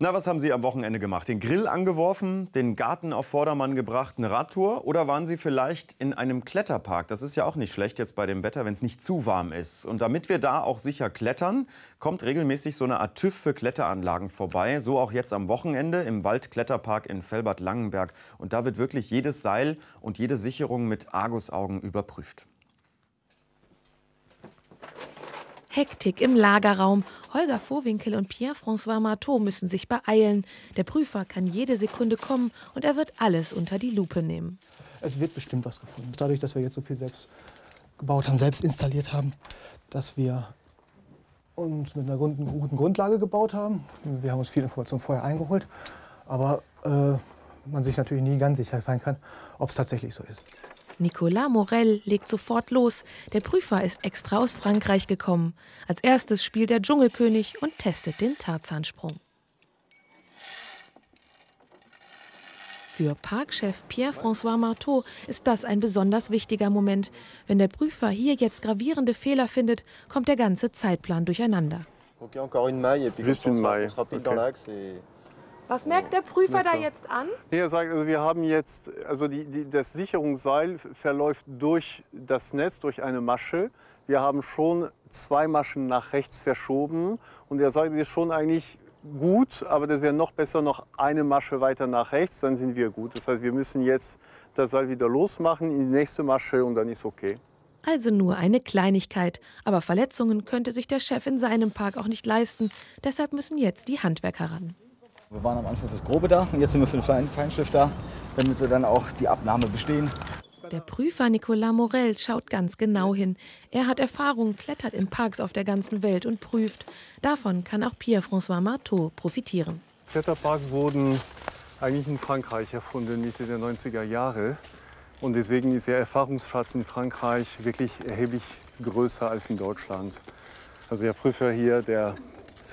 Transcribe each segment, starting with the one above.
Na, was haben Sie am Wochenende gemacht? Den Grill angeworfen, den Garten auf Vordermann gebracht, eine Radtour? Oder waren Sie vielleicht in einem Kletterpark? Das ist ja auch nicht schlecht jetzt bei dem Wetter, wenn es nicht zu warm ist. Und damit wir da auch sicher klettern, kommt regelmäßig so eine Art TÜV für Kletteranlagen vorbei. So auch jetzt am Wochenende im Waldkletterpark in Felbert-Langenberg. Und da wird wirklich jedes Seil und jede Sicherung mit Argusaugen überprüft. Hektik im Lagerraum. Holger Vohwinkel und Pierre-François Marteau müssen sich beeilen. Der Prüfer kann jede Sekunde kommen und er wird alles unter die Lupe nehmen. Es wird bestimmt was gefunden. Dadurch, dass wir jetzt so viel selbst gebaut haben, selbst installiert haben, dass wir uns mit einer guten, guten Grundlage gebaut haben. Wir haben uns viel Information vorher eingeholt, aber äh, man sich natürlich nie ganz sicher sein kann, ob es tatsächlich so ist. Nicolas Morel legt sofort los. Der Prüfer ist extra aus Frankreich gekommen. Als erstes spielt der Dschungelkönig und testet den Tarzansprung. Für Parkchef Pierre-François Marteau ist das ein besonders wichtiger Moment. Wenn der Prüfer hier jetzt gravierende Fehler findet, kommt der ganze Zeitplan durcheinander. Juste une maille. Okay. Was merkt der Prüfer da jetzt an? Er sagt, also wir haben jetzt, also die, die, das Sicherungsseil verläuft durch das Netz, durch eine Masche. Wir haben schon zwei Maschen nach rechts verschoben und er sagt, das ist schon eigentlich gut, aber das wäre noch besser, noch eine Masche weiter nach rechts, dann sind wir gut. Das heißt, wir müssen jetzt das Seil wieder losmachen in die nächste Masche und dann ist okay. Also nur eine Kleinigkeit. Aber Verletzungen könnte sich der Chef in seinem Park auch nicht leisten. Deshalb müssen jetzt die Handwerker ran. Wir waren am Anfang fürs Grobe da und jetzt sind wir für den Feinschliff da, damit wir dann auch die Abnahme bestehen. Der Prüfer Nicolas Morel schaut ganz genau hin. Er hat Erfahrung, klettert in Parks auf der ganzen Welt und prüft. Davon kann auch Pierre-François Marteau profitieren. Kletterparks wurden eigentlich in Frankreich erfunden, Mitte der 90er Jahre. Und deswegen ist der Erfahrungsschatz in Frankreich wirklich erheblich größer als in Deutschland. Also der Prüfer hier, der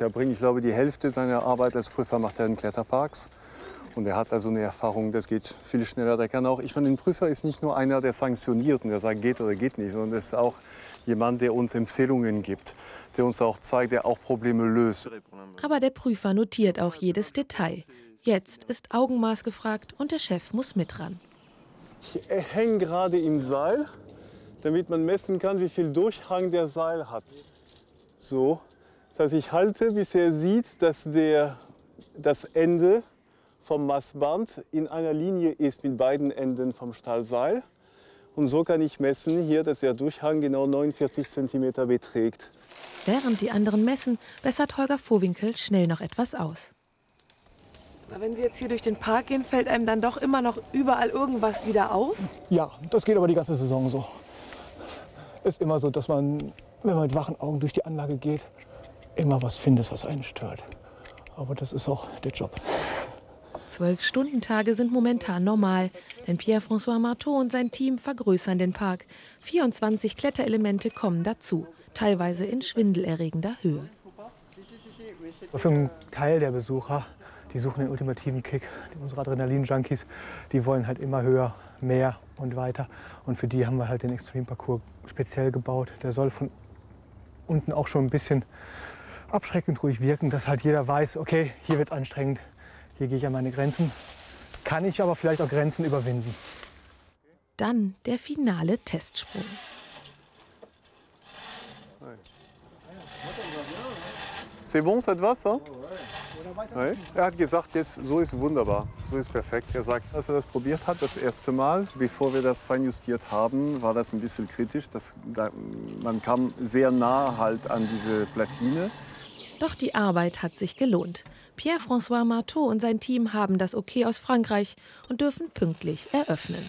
verbringt, ich glaube, die Hälfte seiner Arbeit als Prüfer macht er in Kletterparks. Und er hat also eine Erfahrung, das geht viel schneller. Der kann auch, ich meine, ein Prüfer ist nicht nur einer, der sanktioniert und der sagt, geht oder geht nicht, sondern es ist auch jemand, der uns Empfehlungen gibt, der uns auch zeigt, der auch Probleme löst. Aber der Prüfer notiert auch jedes Detail. Jetzt ist Augenmaß gefragt und der Chef muss mit ran. Ich hänge gerade im Seil, damit man messen kann, wie viel Durchhang der Seil hat. So, das heißt, ich halte, bis er sieht, dass der, das Ende vom Mastband in einer Linie ist mit beiden Enden vom Stahlseil. Und so kann ich messen hier, dass der Durchhang genau 49 cm beträgt. Während die anderen messen, bessert Holger Vohwinkel schnell noch etwas aus. Wenn Sie jetzt hier durch den Park gehen, fällt einem dann doch immer noch überall irgendwas wieder auf? Ja, das geht aber die ganze Saison so. Ist immer so, dass man, wenn man mit wachen Augen durch die Anlage geht, immer was findest, was einen stört. Aber das ist auch der Job. Zwölf-Stunden-Tage sind momentan normal, denn Pierre-François Marteau und sein Team vergrößern den Park. 24 Kletterelemente kommen dazu, teilweise in schwindelerregender Höhe. Für einen Teil der Besucher, die suchen den ultimativen Kick, unsere Adrenalin-Junkies, die wollen halt immer höher, mehr und weiter. Und für die haben wir halt den Extreme-Parcours speziell gebaut. Der soll von unten auch schon ein bisschen abschreckend ruhig wirken, dass halt jeder weiß, okay, hier wird es anstrengend, hier gehe ich an meine Grenzen. Kann ich aber vielleicht auch Grenzen überwinden. Dann der finale Testsprung. C'est bon, cette was? Hein? Er hat gesagt, jetzt, so ist wunderbar, so ist perfekt. Er sagt, als er das probiert hat, das erste Mal, bevor wir das feinjustiert haben, war das ein bisschen kritisch. Das, da, man kam sehr nah halt an diese Platine. Doch die Arbeit hat sich gelohnt. Pierre-François Marteau und sein Team haben das Okay aus Frankreich und dürfen pünktlich eröffnen.